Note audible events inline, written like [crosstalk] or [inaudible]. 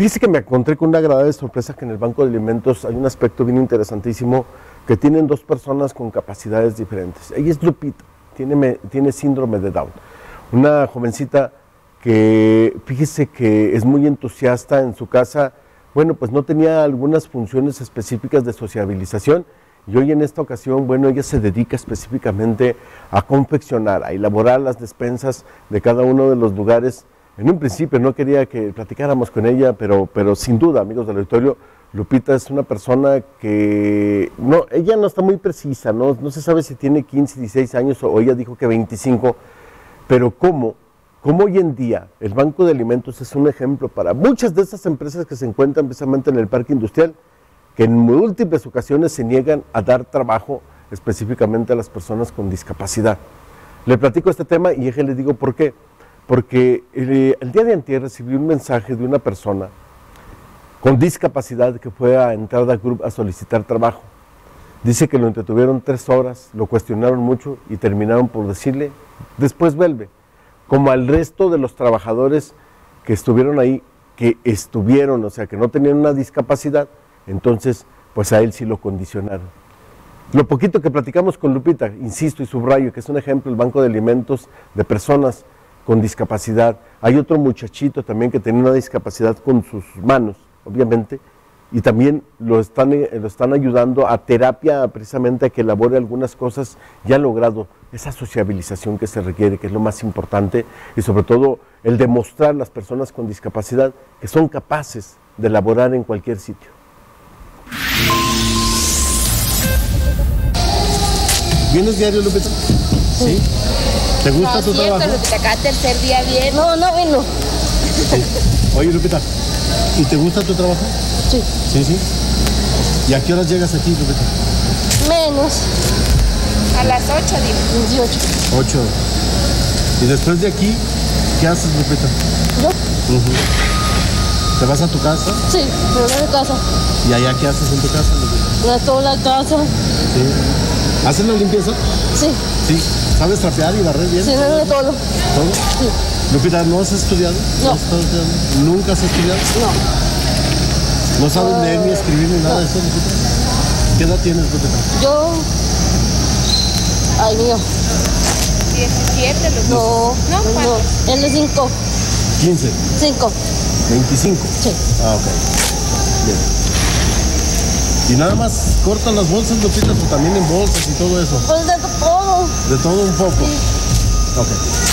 Fíjese que me encontré con una agradable sorpresa que en el Banco de Alimentos hay un aspecto bien interesantísimo que tienen dos personas con capacidades diferentes. Ella es Lupita, tiene, tiene síndrome de Down. Una jovencita que fíjese que es muy entusiasta en su casa, bueno, pues no tenía algunas funciones específicas de sociabilización y hoy en esta ocasión, bueno, ella se dedica específicamente a confeccionar, a elaborar las despensas de cada uno de los lugares. En un principio no quería que platicáramos con ella, pero, pero sin duda, amigos del auditorio, Lupita es una persona que, no, ella no está muy precisa, no, no se sabe si tiene 15, 16 años o ella dijo que 25, pero cómo, cómo hoy en día el Banco de Alimentos es un ejemplo para muchas de estas empresas que se encuentran precisamente en el parque industrial, que en múltiples ocasiones se niegan a dar trabajo específicamente a las personas con discapacidad. Le platico este tema y je, le digo por qué. Porque eh, el día de antier recibí un mensaje de una persona con discapacidad que fue a Entrada Group a solicitar trabajo. Dice que lo entretuvieron tres horas, lo cuestionaron mucho y terminaron por decirle, después vuelve. Como al resto de los trabajadores que estuvieron ahí, que estuvieron, o sea, que no tenían una discapacidad, entonces, pues a él sí lo condicionaron. Lo poquito que platicamos con Lupita, insisto y subrayo, que es un ejemplo el Banco de Alimentos de personas con discapacidad. Hay otro muchachito también que tenía una discapacidad con sus manos, obviamente, y también lo están, eh, lo están ayudando a terapia precisamente a que elabore algunas cosas y ha logrado esa sociabilización que se requiere, que es lo más importante, y sobre todo el demostrar a las personas con discapacidad que son capaces de elaborar en cualquier sitio. ¿Vienes diario, Lupita? Sí. ¿Te gusta no, tu cierto, trabajo? Lupita, cada tercer día bien. No, no vino. [laughs] Oye, Lupita, ¿y te gusta tu trabajo? Sí. Sí, sí. ¿Y a qué horas llegas aquí, Lupita? Menos. A las 8, digo. 18. Ocho. ¿Y después de aquí, qué haces, Lupita? ¿Yo? ¿Te vas a tu casa? Sí, me voy a mi casa. ¿Y allá qué haces en tu casa, Lupita? No toda la casa. Sí. ¿Haces la limpieza? Sí, Sí. ¿Sabes trapear y barrer bien? sí, no todo. ¿Todo? Sí. Lupita, ¿no has estudiado? No. has estado estudiando? ¿Nunca has estudiado? No. ¿No sabes leer ni escribir ni nada de eso, Lupita? ¿Qué edad tienes, Lupita? Yo. Ay, mío. 17, Lupita. No. No, no. ¿cuántos? Él es 5. 15, 5. 25. Sí. Ah, ok. Bien. Y nada más cortan las bolsas, Lupita, o también en bolsas y todo eso. Pues de. De todo un poco. Ok.